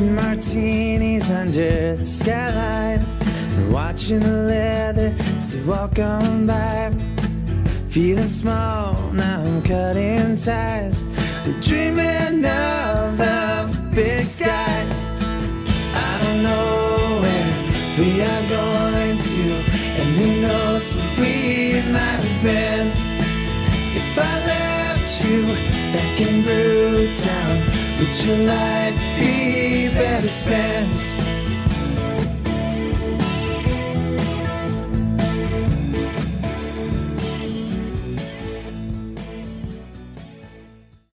martinis under the skyline. And watching the leather so walk on by. Feeling small, now I'm cutting ties. I'm Dreaming of the big sky. I don't know where we are going to, and who knows where we might have been. If I left you back in Brewtown, would your life be better spent?